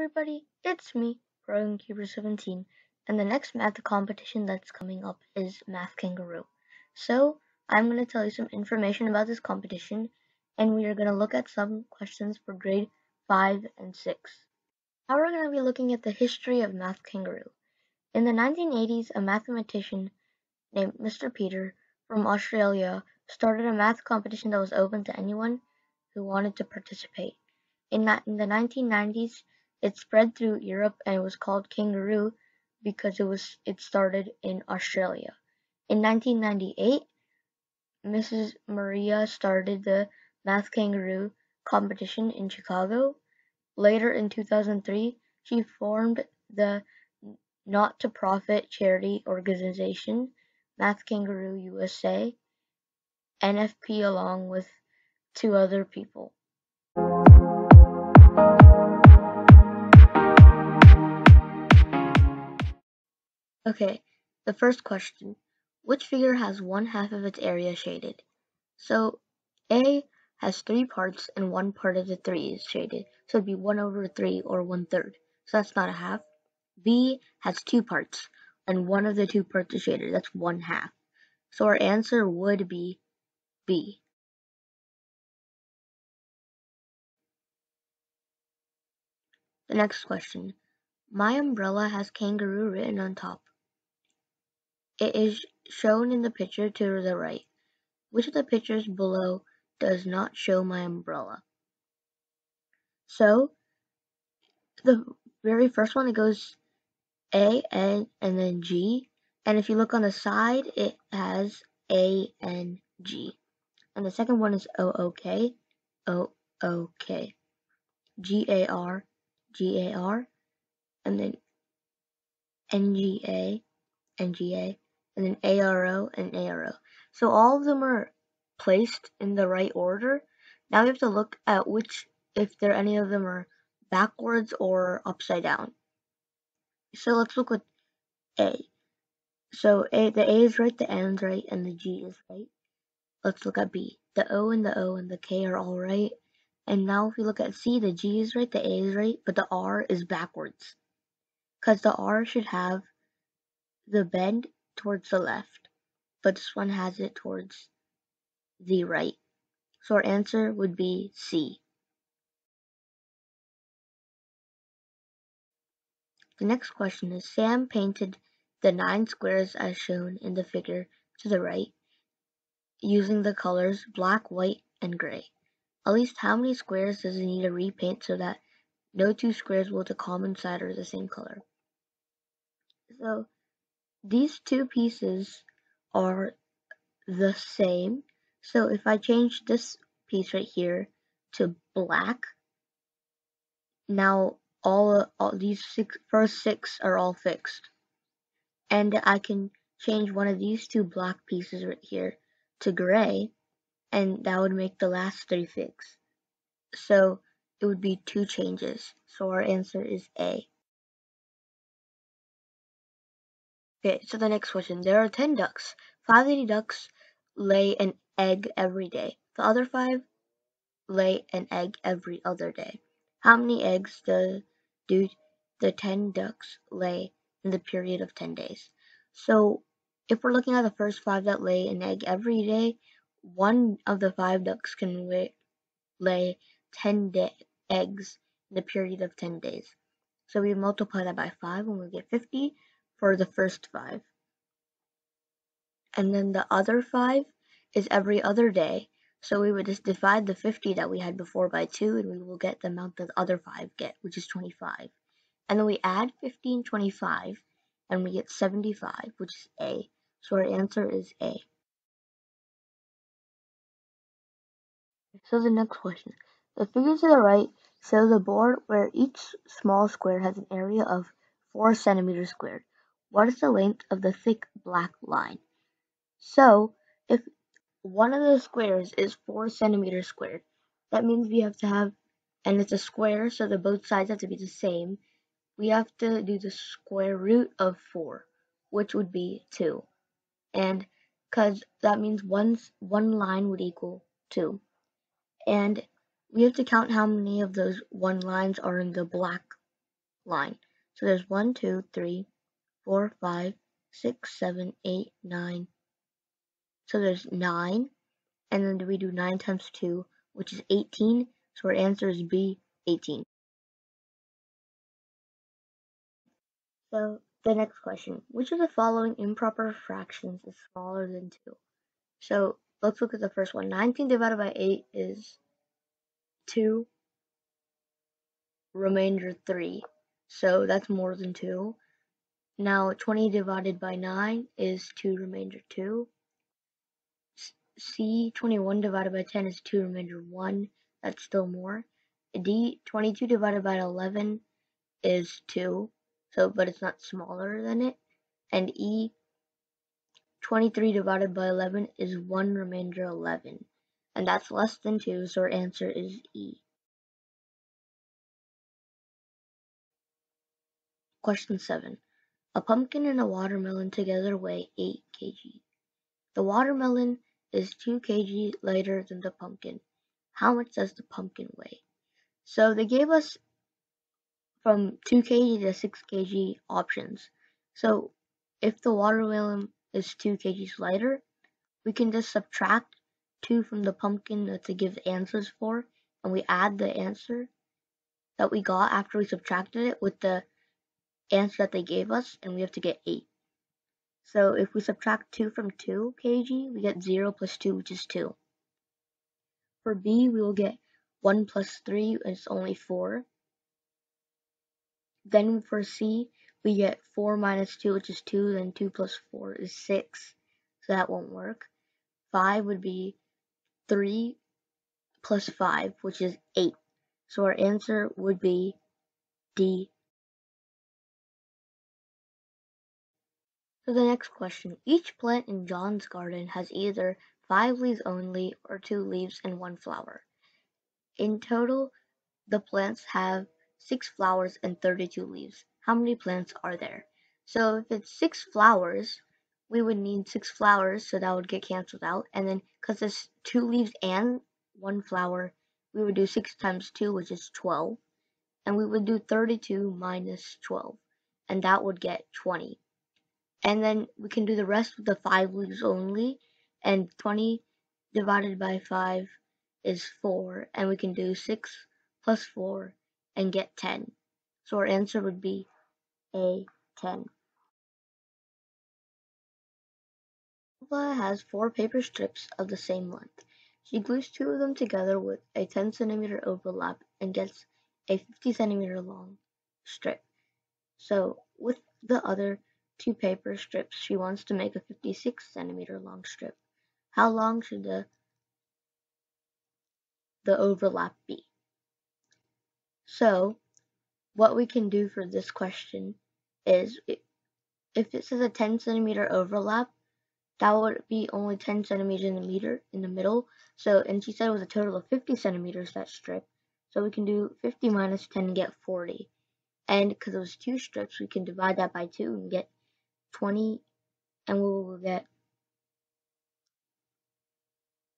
everybody, it's me, ProGamekeeper17, and the next math competition that's coming up is Math Kangaroo. So, I'm going to tell you some information about this competition, and we are going to look at some questions for grade 5 and 6. Now we're going to be looking at the history of Math Kangaroo. In the 1980s, a mathematician named Mr. Peter from Australia started a math competition that was open to anyone who wanted to participate. In, in the 1990s, it spread through Europe and was called Kangaroo because it was it started in Australia. In 1998, Mrs. Maria started the Math Kangaroo competition in Chicago. Later in 2003, she formed the not-to-profit charity organization Math Kangaroo USA, NFP along with two other people. Okay, the first question. Which figure has one half of its area shaded? So A has three parts and one part of the three is shaded. So it'd be 1 over 3 or one third. So that's not a half. B has two parts and one of the two parts is shaded. That's 1 half. So our answer would be B. The next question. My umbrella has kangaroo written on top. It is shown in the picture to the right. Which of the pictures below does not show my umbrella? So, the very first one, it goes A, N, and then G. And if you look on the side, it has A, N, G. And the second one is O, O, K, O, O, K. G, A, R, G, A, R. And then N, G, A, N, G, A and then ARO and ARO. So all of them are placed in the right order. Now we have to look at which, if there any of them are backwards or upside down. So let's look with A. So A, the A is right, the N is right, and the G is right. Let's look at B. The O and the O and the K are all right. And now if we look at C, the G is right, the A is right, but the R is backwards. Because the R should have the bend towards the left, but this one has it towards the right. So our answer would be C. The next question is Sam painted the nine squares as shown in the figure to the right using the colors black, white, and gray. At least how many squares does he need to repaint so that no two squares with a common side are the same color? So these two pieces are the same. So if I change this piece right here to black, now all, all these six, first six are all fixed. And I can change one of these two black pieces right here to gray, and that would make the last three fixed. So it would be two changes. So our answer is A. Okay, so the next question. There are 10 ducks. Five of the ducks lay an egg every day. The other five lay an egg every other day. How many eggs do, do the 10 ducks lay in the period of 10 days? So if we're looking at the first five that lay an egg every day, one of the five ducks can lay, lay 10 eggs in the period of 10 days. So we multiply that by 5 and we get 50 for the first five. And then the other five is every other day. So we would just divide the 50 that we had before by 2 and we will get the amount that the other 5 get, which is 25. And then we add 15, 25, and we get 75, which is A. So our answer is A. So the next question. The figure to the right shows a board where each small square has an area of 4 centimeters squared. What is the length of the thick black line? So, if one of the squares is 4 centimeters squared, that means we have to have, and it's a square, so the both sides have to be the same, we have to do the square root of 4, which would be 2. And because that means one, one line would equal 2. And we have to count how many of those one lines are in the black line. So there's 1, 2, 3, 4, 5, 6, 7, 8, 9. So there's 9. And then we do 9 times 2, which is 18. So our answer is B, 18. So the next question, which of the following improper fractions is smaller than 2? So let's look at the first one. 19 divided by 8 is 2 remainder 3. So that's more than 2. Now 20 divided by 9 is 2 remainder 2. C 21 divided by 10 is 2 remainder 1. That's still more. D 22 divided by 11 is 2. So but it's not smaller than it. And E 23 divided by 11 is 1 remainder 11. And that's less than 2, so our answer is E. Question 7. A pumpkin and a watermelon together weigh 8 kg. The watermelon is 2 kg lighter than the pumpkin. How much does the pumpkin weigh? So they gave us from 2 kg to 6 kg options. So if the watermelon is 2 kg lighter, we can just subtract 2 from the pumpkin that they give answers for, and we add the answer that we got after we subtracted it with the answer that they gave us, and we have to get 8. So if we subtract 2 from 2 kg, we get 0 plus 2, which is 2. For B, we will get 1 plus 3, and it's only 4. Then for C, we get 4 minus 2, which is 2, then 2 plus 4 is 6, so that won't work. 5 would be 3 plus 5, which is 8. So our answer would be D. So the next question. Each plant in John's garden has either 5 leaves only or 2 leaves and 1 flower. In total, the plants have 6 flowers and 32 leaves how many plants are there? So if it's six flowers, we would need six flowers, so that would get canceled out. And then, because there's two leaves and one flower, we would do 6 times 2, which is 12. And we would do 32 minus 12, and that would get 20. And then we can do the rest with the 5 leaves only, and 20 divided by 5 is 4, and we can do 6 plus 4 and get 10. So our answer would be A. 10. Eva has four paper strips of the same length. She glues two of them together with a 10 centimeter overlap and gets a 50 centimeter long strip. So with the other two paper strips, she wants to make a 56 centimeter long strip. How long should the the overlap be? So what we can do for this question is if it says a 10 centimeter overlap, that would be only 10 centimeters in the meter in the middle. So, and she said it was a total of 50 centimeters that strip. So we can do 50 minus 10 and get 40. And because it was two strips, we can divide that by two and get 20. And we will get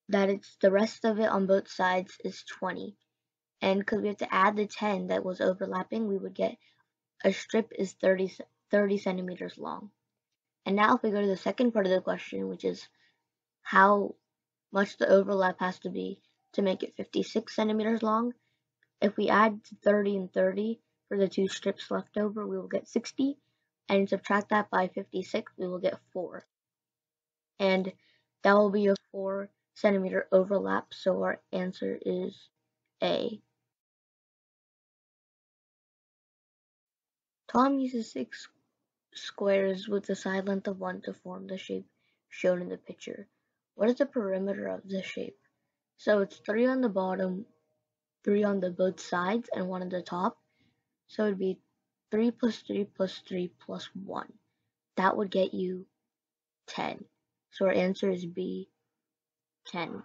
that it's the rest of it on both sides is 20 and because we have to add the 10 that was overlapping, we would get a strip is 30, 30 centimeters long. And now if we go to the second part of the question, which is how much the overlap has to be to make it 56 centimeters long, if we add 30 and 30 for the two strips left over, we will get 60, and subtract that by 56, we will get 4. And that will be a 4 centimeter overlap, so our answer is A. Tom uses six squares with a side length of 1 to form the shape shown in the picture. What is the perimeter of the shape? So it's 3 on the bottom, 3 on the both sides, and 1 on the top. So it'd be 3 plus 3 plus 3 plus 1. That would get you 10. So our answer is B, 10.